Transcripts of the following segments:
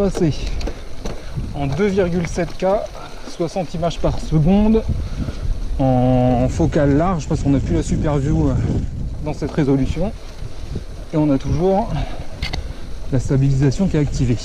passer en 2,7K, 60 images par seconde, en focale large parce qu'on n'a plus la super view euh, dans cette résolution. Et on a toujours la stabilisation qui est activée.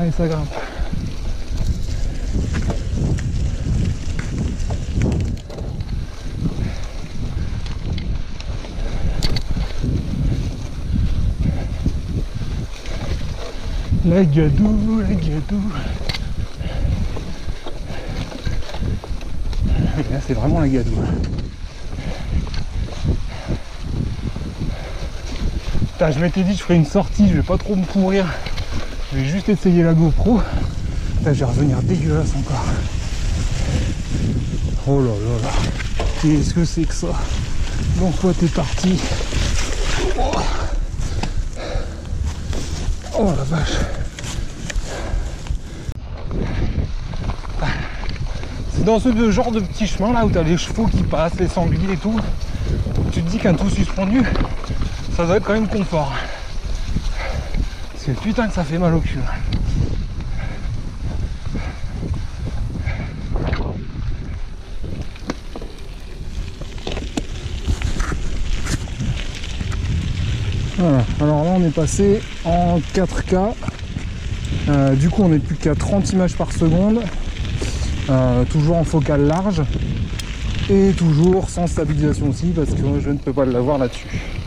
Allez, ça grimpe. La gadou, la gadou. Là, c'est vraiment la gadou. Putain, je m'étais dit, je ferais une sortie, je vais pas trop me pourrir. Je vais juste essayer la GoPro. Là, je vais revenir dégueulasse encore. Oh là là là. Qu'est-ce que c'est que ça? Donc, toi, t'es parti. Oh. oh la vache. C'est dans ce genre de petit chemin là où t'as les chevaux qui passent, les sangliers et tout. Tu te dis qu'un tout suspendu, ça doit être quand même confort. Parce que putain que ça fait mal au cul. Voilà, alors là on est passé en 4K. Euh, du coup on n'est plus qu'à 30 images par seconde. Euh, toujours en focale large. Et toujours sans stabilisation aussi parce que je ne peux pas l'avoir là-dessus.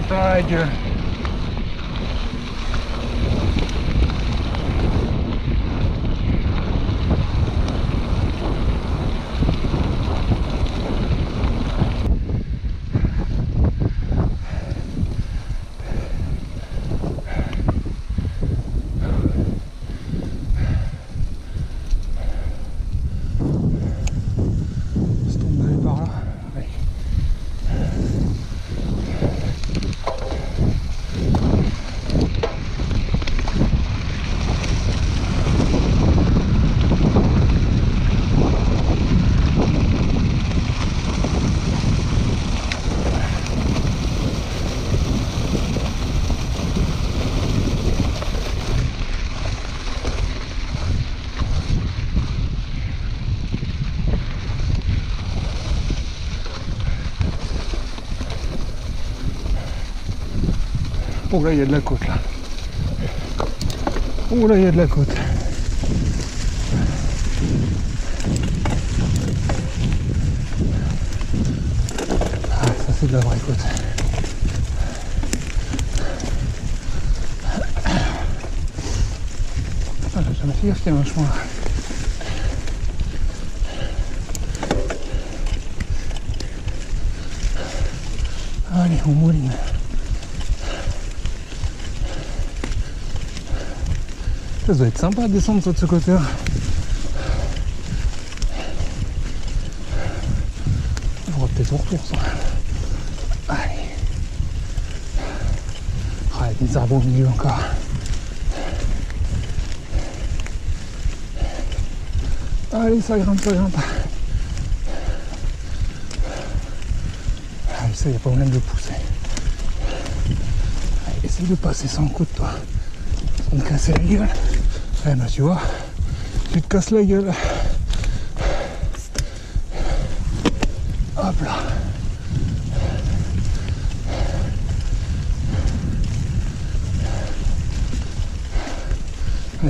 Alright, alright, dear. Oh là, il y a de la côte là. Oh là, il y a de la côte. Ah, ça c'est de la vraie côte. Ah, j'ai jamais fait gaffe qu'il un chemin là. Allez, on mouline. Ça doit être sympa de descendre ça de ce côté-là. On fera peut-être au retour ça. Allez. Ah, il y a des arbres au milieu encore. Allez, ça grimpe, ça grimpe. Allez, ça, il n'y a pas moyen de le pousser. essaye de passer sans coup de toi. Sans me la gueule. Eh ben tu vois, tu te casses la gueule. Hop là.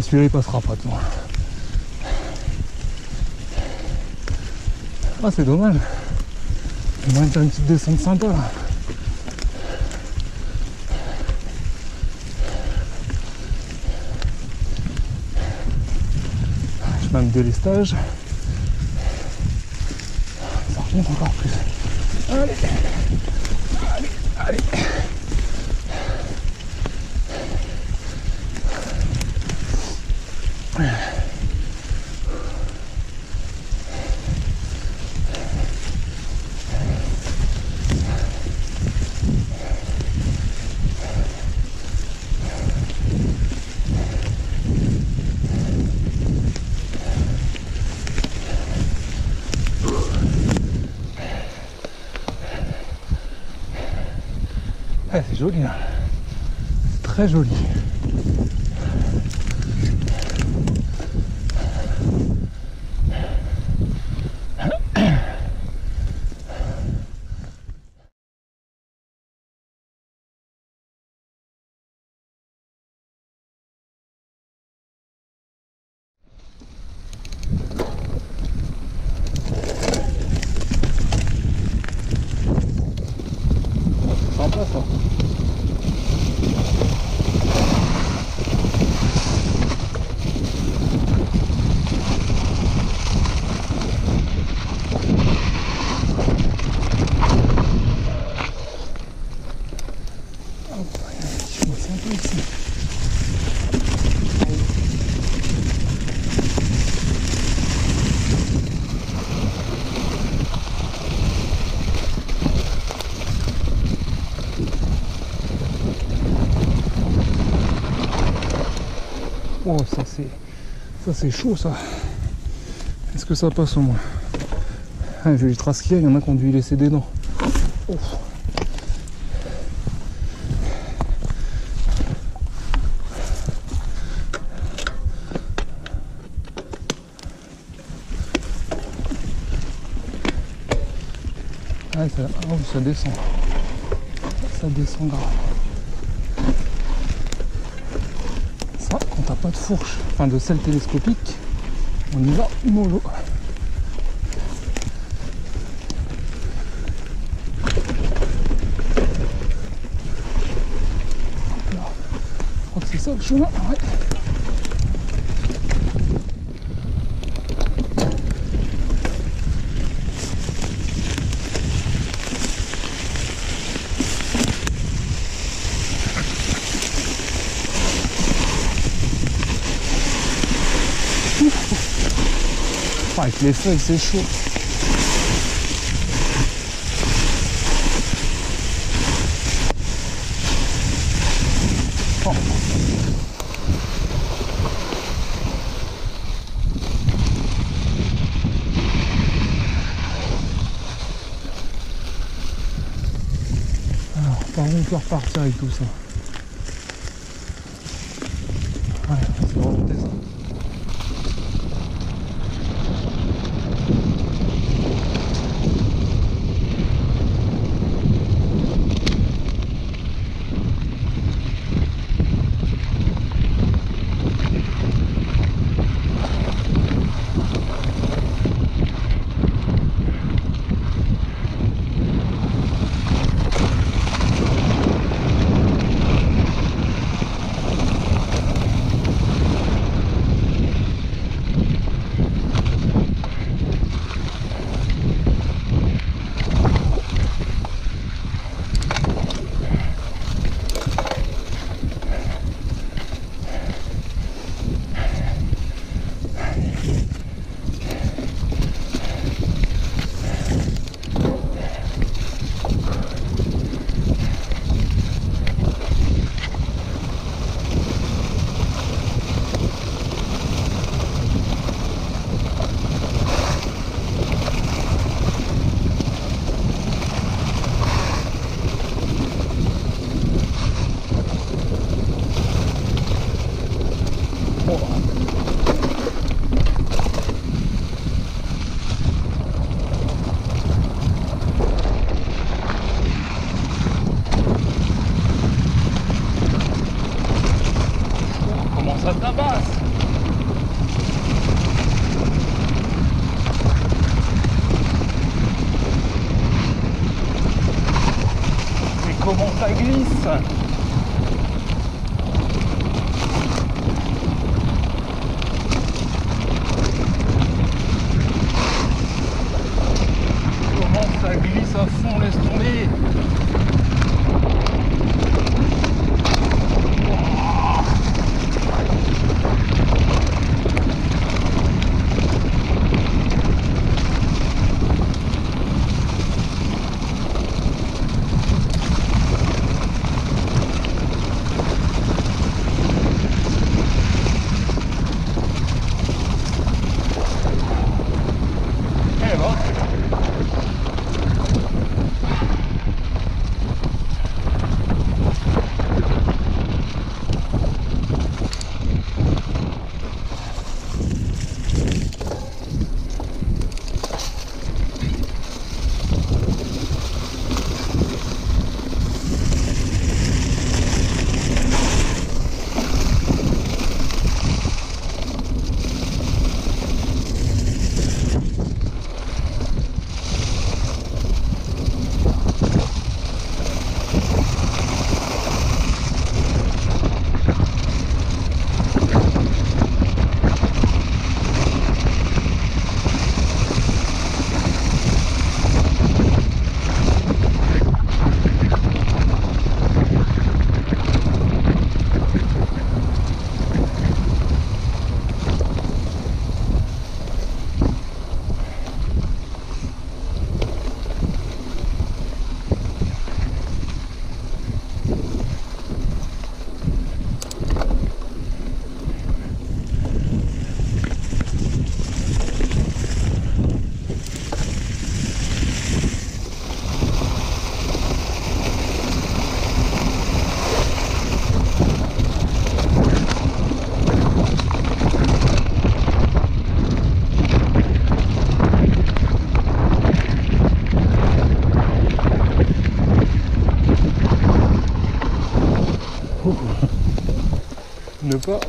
Celui-là il passera pas toi. Ah c'est dommage. Il manque une petite descente sympa là. Chemin de délestage. Ça remonte encore plus. Allez Allez Allez Ah, c'est joli là. C'est très joli. Sympa ça. Hop, il y a un petit chemin sympa ici. Oh, ça c'est ça c'est chaud ça. Est-ce que ça passe au moins? Ah, Vu les traces qu'il y a, il y en a qui ont dû y laisser des dents. Ah, ça, oh, ça descend. Ça descend grave. Ça, quand t'as pas de fourche, enfin de selle télescopique, on y va mollo. Je crois que c'est ça le chemin. Ouais. Les feuilles, c'est chaud. Oh. Alors, par où on peut repartir avec tout ça? Ça tabasse. Mais comment ça glisse?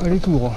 Aller tout droit.